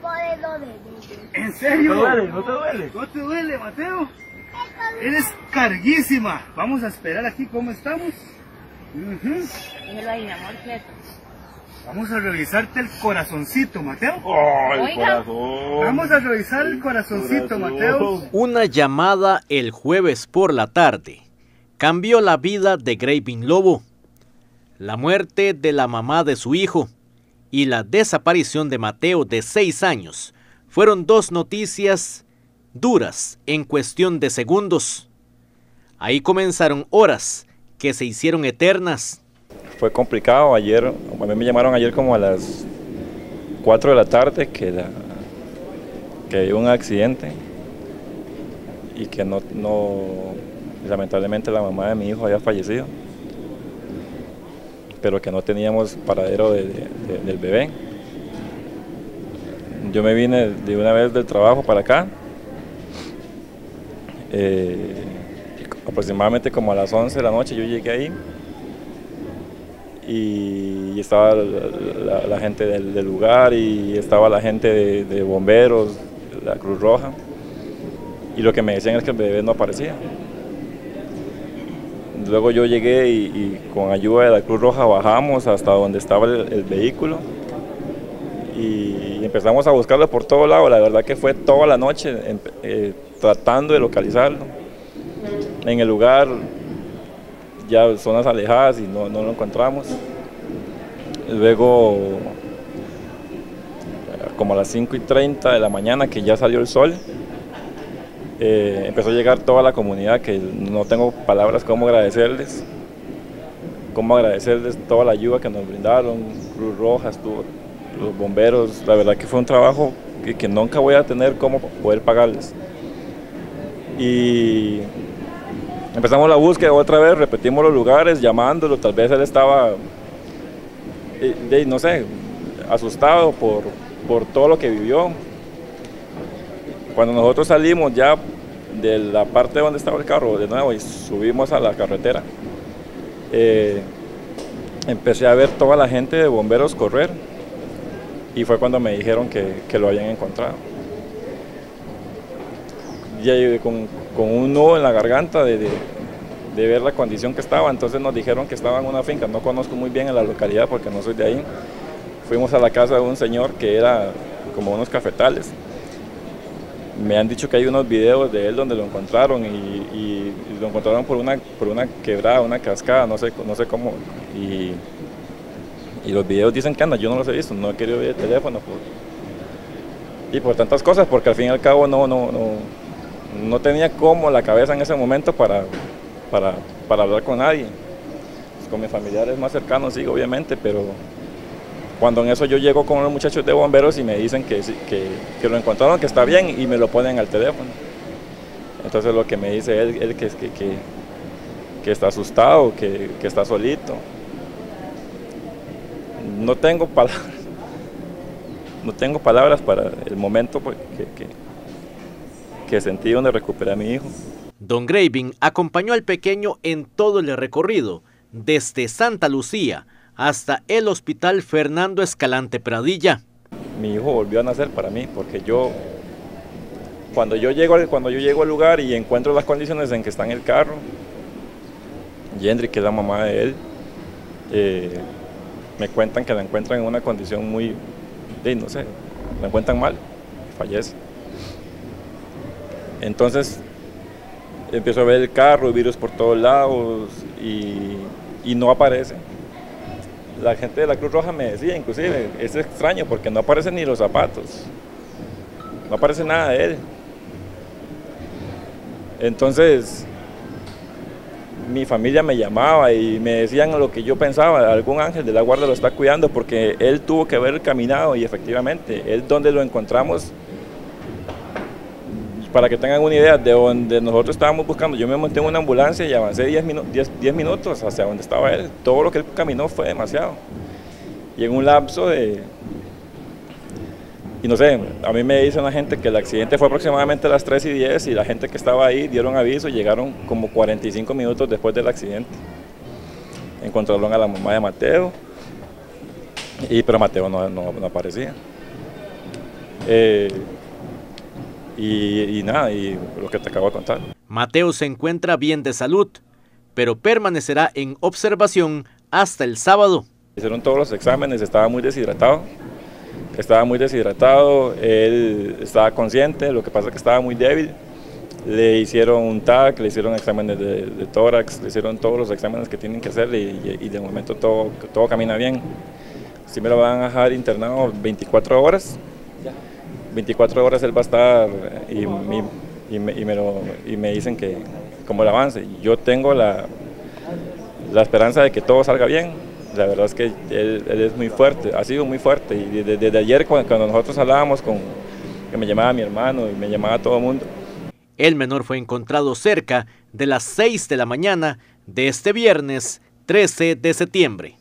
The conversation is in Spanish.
por el ¿En serio? ¿No te duele? ¿No te duele? ¿No te duele, Mateo? Eres carguísima. Vamos a esperar aquí cómo estamos. Ujú. Déjelo ahí, mi amor, quieto. Vamos a revisarte el corazoncito, Mateo. ¡Ay, Oiga. corazón! Vamos a revisar el corazoncito, Corazón. Mateo. Una llamada el jueves por la tarde cambió la vida de Graving Lobo. La muerte de la mamá de su hijo y la desaparición de Mateo de 6 años fueron dos noticias duras en cuestión de segundos. Ahí comenzaron horas que se hicieron eternas. Fue complicado ayer, a mí me llamaron ayer como a las 4 de la tarde que, la, que había un accidente y que no, no, lamentablemente la mamá de mi hijo había fallecido, pero que no teníamos paradero de- de- del bebé. Yo me vine de una vez del trabajo para acá, eh, aproximadamente como a las 11 de la noche yo llegué ahí y estaba la, gente del, lugar y estaba la gente de bomberos, la Cruz Roja, y lo que me decían es que el bebé no aparecía. Luego yo llegué y, con ayuda de la Cruz Roja bajamos hasta donde estaba el, vehículo y empezamos a buscarlo por todo lado. La verdad que fue toda la noche eh, tratando de localizarlo. En el lugar, ya zonas alejadas y no, no lo encontramos. Luego, como a las 5 y 30 de la mañana, que ya salió el sol, eh, empezó a llegar toda la comunidad, que no tengo palabras cómo agradecerles, cómo agradecerles toda la ayuda que nos brindaron, Cruz Roja, estuvo, los bomberos, la verdad que fue un trabajo que, nunca voy a tener cómo poder pagarles. Y empezamos la búsqueda otra vez, repetimos los lugares, llamándolo, tal vez él estaba, eh, no sé, asustado por, por todo lo que vivió. Cuando nosotros salimos ya de la parte donde estaba el carro de nuevo y subimos a la carretera, eh, empecé a ver toda la gente de bomberos correr y fue cuando me dijeron que, que lo habían encontrado. Ya llegué con, con un nudo en la garganta de, de- ver la condición que estaba, entonces nos dijeron que estaba en una finca, no conozco muy bien en la localidad porque no soy de ahí. Fuimos a la casa de un señor que era como unos cafetales. Me han dicho que hay unos videos de él donde lo encontraron y, lo encontraron por una, por una quebrada, una cascada, no sé, no sé cómo. Y, y los videos dicen que anda, yo no los he visto, no he querido ver el teléfono y por tantas cosas, porque al fin y al cabo no, no, no, no tenía como la cabeza en ese momento para, para, para hablar con nadie. Pues con mis familiares más cercanos sí, obviamente, pero cuando en eso yo llego con los muchachos de bomberos y me dicen que, que, lo encontraron, que está bien y me lo ponen al teléfono. Entonces lo que me dice él, que, que, que, que está asustado, que, que está solito. No tengo palabras, no tengo palabras para el momento pues, que, que, que sentí donde recuperé a mi hijo. Don Graving acompañó al pequeño en todo el recorrido, desde Santa Lucía hasta el Hospital Fernando Escalante Pradilla. mi hijo volvió a nacer para mí, porque yo, cuando yo llego, al- cuando yo llego al lugar y encuentro las condiciones en que está en el carro, Yendri, que es la mamá de él, eh, me cuentan que la encuentran en una condición muy, de, no sé, la encuentran mal, fallece. Entonces, empiezo a ver el carro, virus por todos lados y, y no aparece. La gente de la Cruz Roja me decía, inclusive, es extraño porque no aparecen ni los zapatos, no aparece nada de él. Entonces, mi familia me llamaba y me decían lo que yo pensaba, algún ángel de la guardia lo está cuidando porque él tuvo que haber caminado y efectivamente, él donde lo encontramos, para que tengan una idea de donde nosotros estábamos buscando, yo me monté en una ambulancia y avancé 10, minu- 10 10 minutos hacia donde estaba él. Todo lo que él caminó fue demasiado. Y en un lapso de... Y no sé, a mí me dice una gente que el accidente fue aproximadamente a las 3 y 10 y la gente que estaba ahí dieron aviso y llegaron como 45 minutos después del accidente. Encontraron a la mamá de Mateo, y, pero Mateo no, no- no aparecía. Eh, y, y nada, y lo que te acabo de contar. Mateo se encuentra bien de salud, pero permanecerá en observación hasta el sábado. Hicieron todos los exámenes, estaba muy deshidratado, estaba muy deshidratado, él estaba consciente, lo que pasa es que estaba muy débil. Le hicieron un TAC, le hicieron exámenes de, de tórax, le hicieron todos los exámenes que tienen que hacer y, y de momento todo, todo camina bien. Si me lo van a dejar internado 24 horas, 24 horas él va a estar y, y, me, y me, lo, me dicen que como el avance. Yo tengo la, la esperanza de que todo salga bien. La verdad es que él, es muy fuerte, ha sido muy fuerte. Y desde, ayer cuando, cuando, nosotros hablábamos con, que me llamaba mi hermano y me llamaba todo el mundo. El menor fue encontrado cerca de las 6 de la mañana de este viernes 13 de septiembre.